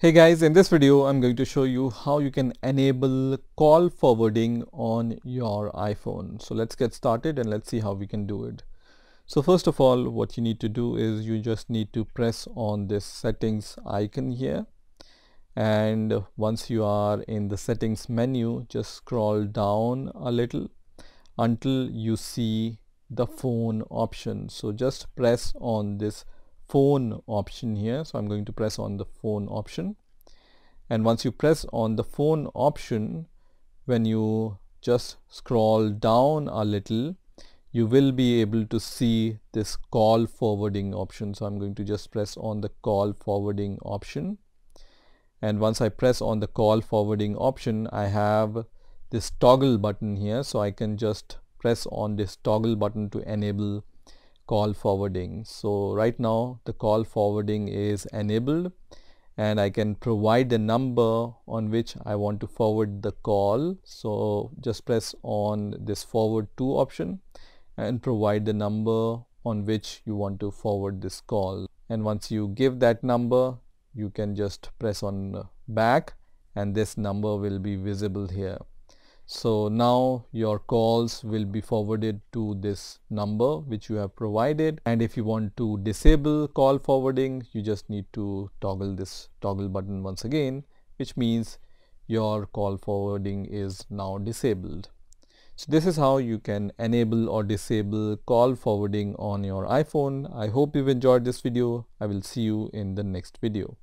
Hey guys, in this video I'm going to show you how you can enable call forwarding on your iPhone. So let's get started and let's see how we can do it. So first of all what you need to do is you just need to press on this settings icon here and once you are in the settings menu just scroll down a little until you see the phone option. So just press on this phone option here. So I'm going to press on the phone option. And once you press on the phone option when you just scroll down a little you will be able to see this call forwarding option. So I'm going to just press on the call forwarding option. And once I press on the call forwarding option I have this toggle button here. So I can just press on this toggle button to enable call forwarding. So right now the call forwarding is enabled and I can provide the number on which I want to forward the call. So just press on this forward to option and provide the number on which you want to forward this call. And once you give that number, you can just press on back and this number will be visible here so now your calls will be forwarded to this number which you have provided and if you want to disable call forwarding you just need to toggle this toggle button once again which means your call forwarding is now disabled so this is how you can enable or disable call forwarding on your iPhone. I hope you've enjoyed this video. I will see you in the next video.